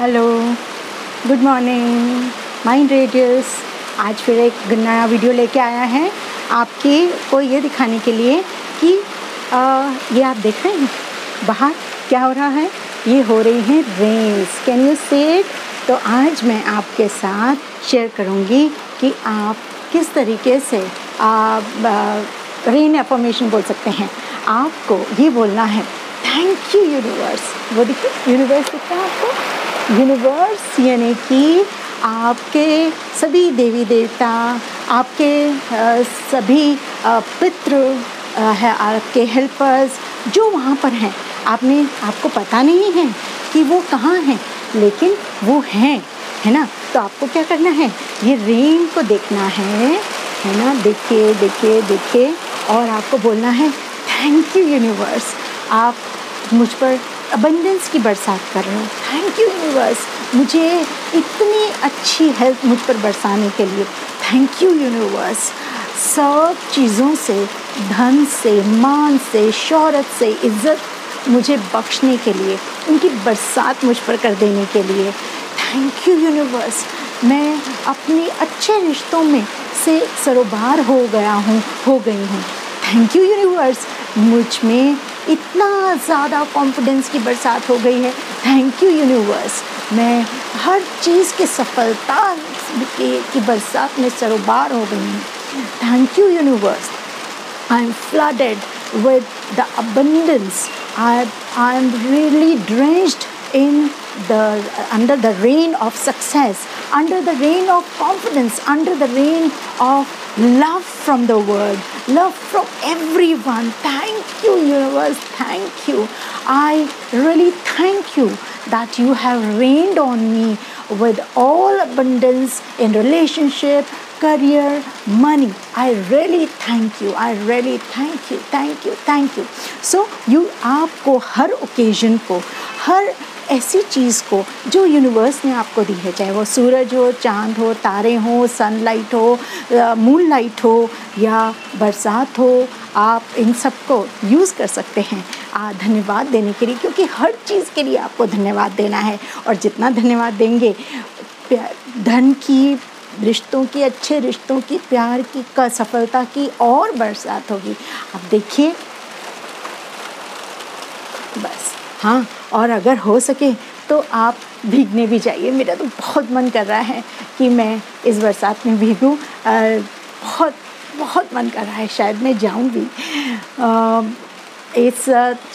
Hello good morning mind radius आज फिर एक नया वीडियो लेके आया है आपके को ये दिखाने के लिए कि आ, ये आप देख रहे हैं? बाहर क्या हो रहा है? ये हो रही हैं rains can you say it तो आज मैं आपके साथ शेयर करूँगी कि आप किस तरीके से रेन एफॉर्मेशन बोल सकते हैं। आपको ये बोलना है थैंक यू यूनिवर्स वो देखिए यूनिवर्स दिखता है आपको। यूनिवर्स यानी कि आपके सभी देवी देवता, आपके सभी पितृ है, आपके हेल्पर्स जो वहाँ पर हैं। आपने, आपको पता नहीं है कि वो कहाँ हैं, लेकिन वो हैं, है ना? तो आपको क्या करना है? ये रेन को देखना है है ना? देखिए देखिए देखिए, और आपको बोलना है थैंक यू यूनिवर्स आप मुझ पर अबंडेंस की बरसात कर रहे हो। थैंक यू यूनिवर्स मुझे इतनी अच्छी हेल्प मुझ पर बरसाने के लिए थैंक यू यूनिवर्स सब चीज़ों से, धन से, मान से, शहरत से, इज़्ज़त मुझे बख्शने के लिए, उनकी बरसात मुझ पर कर देने के लिए थैंक यू यूनिवर्स मैं अपने अच्छे रिश्तों में से सरोबार हो गया हूँ, हो गई हूँ। थैंक यू यूनिवर्स मुझमें इतना ज़्यादा कॉन्फिडेंस की बरसात हो गई है। थैंक यू यूनिवर्स मैं हर चीज़ के सफलता के, की बरसात में सरोबार हो गई हूँ। Thank you universe I am flooded with the abundance I I am really drenched in the under the rain of success under the rain of confidence under the rain of love from the world love from everyone. Thank you, universe. Thank you. I really thank you that you have rained on me with all abundance in relationship, career, money. I really thank you. I really thank you. Thank you. Thank you. So you आपको हर occasion को हर ऐसी चीज़ को जो universe ने आपको दी है चाहे वो सूरज हो चाँद हो तारे हो सनलाइट हो मून लाइट हो या बरसात हो आप इन सबको यूज़ कर सकते हैं आ, धन्यवाद देने के लिए क्योंकि हर चीज़ के लिए आपको धन्यवाद देना है और जितना धन्यवाद देंगे धन की रिश्तों की, अच्छे रिश्तों की, प्यार की, का, सफलता की और बरसात होगी। अब देखिए। बस। हाँ और अगर हो सके तो आप भीगने भी जाइए। मेरा तो बहुत मन कर रहा है कि मैं इस बरसात में भीगूँ। बहुत बहुत मन कर रहा है, शायद मैं जाऊँ भी। इस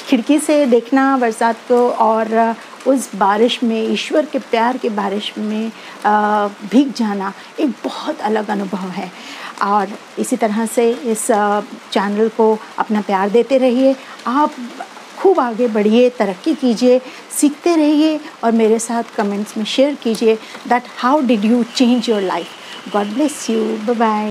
खिड़की से देखना बरसात को और उस बारिश में, ईश्वर के प्यार के बारिश में भीग जाना एक बहुत अलग अनुभव है। और इसी तरह से इस चैनल को अपना प्यार देते रहिए। आप खूब आगे बढ़िए, तरक्की कीजिए, सीखते रहिए और मेरे साथ कमेंट्स में शेयर कीजिए that how did you change your life God bless you bye